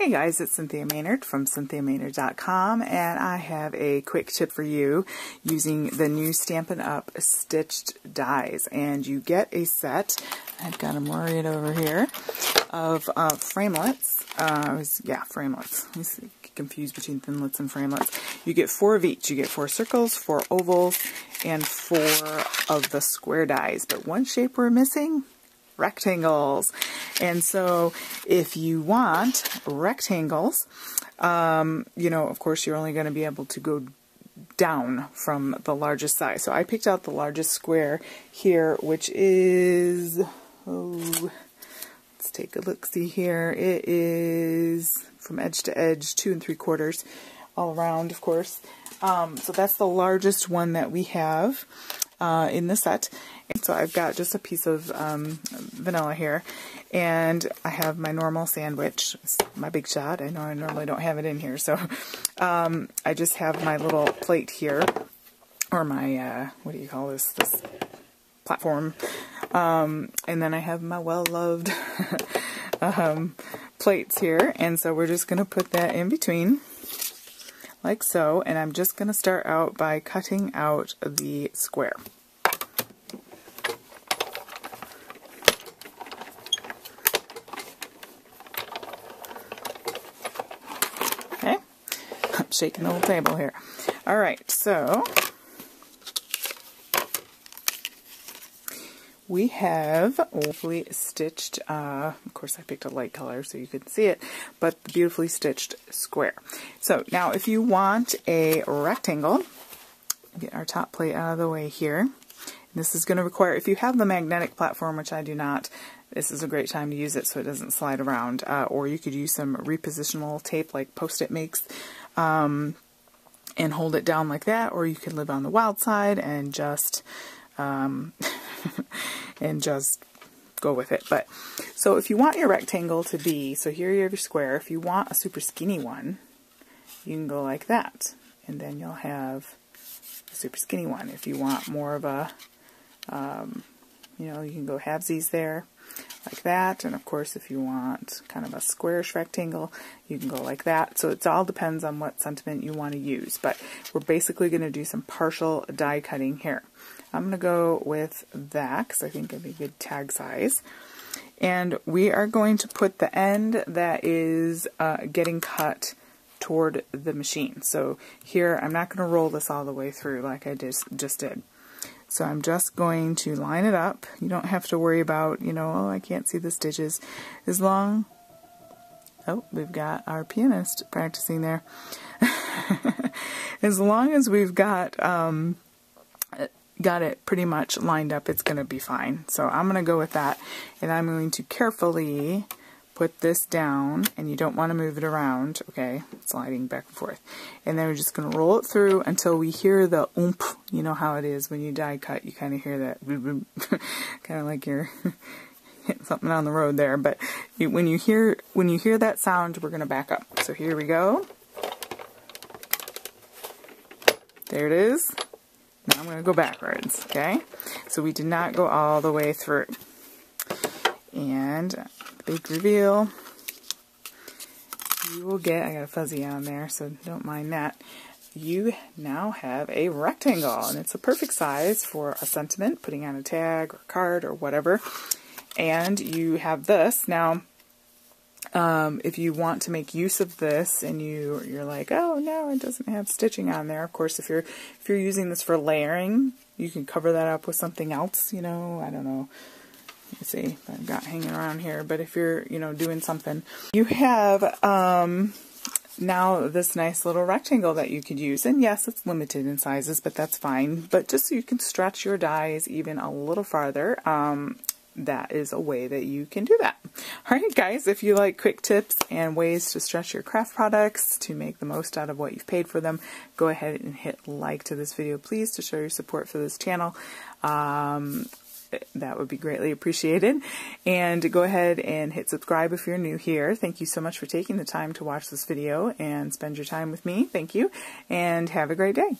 Hey guys, it's Cynthia Maynard from cynthiamaynard.com and I have a quick tip for you using the new Stampin' Up! stitched dies. And you get a set, I've got them right over here, of uh, framelits. Uh, was, yeah, framelits. I confused between thinlits and framelits. You get four of each. You get four circles, four ovals, and four of the square dies. But one shape we're missing, rectangles. And so if you want rectangles, um, you know, of course, you're only going to be able to go down from the largest size. So I picked out the largest square here, which is, oh, let's take a look see here. It is from edge to edge, two and three quarters all around, of course. Um, so that's the largest one that we have uh, in the set. And so I've got just a piece of um, vanilla here, and I have my normal sandwich, my Big Shot. I know I normally don't have it in here, so um, I just have my little plate here, or my, uh, what do you call this, this platform. Um, and then I have my well-loved um, plates here, and so we're just going to put that in between like so, and I'm just going to start out by cutting out the square. Okay, Shaking the whole table here. All right, so we have beautifully stitched, uh, of course I picked a light color so you could see it, but beautifully stitched square. So now if you want a rectangle, get our top plate out of the way here. This is going to require, if you have the magnetic platform, which I do not, this is a great time to use it so it doesn't slide around. Uh, or you could use some repositional tape like Post-it makes um, and hold it down like that. Or you could live on the wild side and just um, and just go with it. But so if you want your rectangle to be, so here you have your square. If you want a super skinny one, you can go like that. And then you'll have a super skinny one. If you want more of a, um, you know, you can go halvesies there like that. And of course, if you want kind of a squarish rectangle, you can go like that. So it all depends on what sentiment you want to use. But we're basically going to do some partial die cutting here. I'm going to go with that because I think it'd be a good tag size. And we are going to put the end that is uh, getting cut toward the machine. So here, I'm not going to roll this all the way through like I just, just did. So I'm just going to line it up. You don't have to worry about, you know, oh, I can't see the stitches. As long, oh, we've got our pianist practicing there. as long as we've got, um, got it pretty much lined up, it's going to be fine. So I'm going to go with that, and I'm going to carefully put this down, and you don't want to move it around, okay, sliding back and forth. And then we're just going to roll it through until we hear the oomph, you know how it is when you die cut, you kind of hear that, kind of like you're hitting something on the road there, but when you hear when you hear that sound, we're going to back up. So here we go. There it is. Now I'm going to go backwards, okay? So we did not go all the way through. And big reveal. You will get, I got a fuzzy on there, so don't mind that. You now have a rectangle, and it's a perfect size for a sentiment, putting on a tag or card or whatever. And you have this. Now, um, if you want to make use of this and you you're like, oh no, it doesn't have stitching on there. Of course, if you're if you're using this for layering, you can cover that up with something else. You know, I don't know see I've got hanging around here. But if you're, you know, doing something, you have um, now this nice little rectangle that you could use. And yes, it's limited in sizes, but that's fine. But just so you can stretch your dies even a little farther, um, that is a way that you can do that. Alright guys, if you like quick tips and ways to stretch your craft products to make the most out of what you've paid for them, go ahead and hit like to this video please to show your support for this channel. Um, that would be greatly appreciated. And go ahead and hit subscribe if you're new here. Thank you so much for taking the time to watch this video and spend your time with me. Thank you, and have a great day.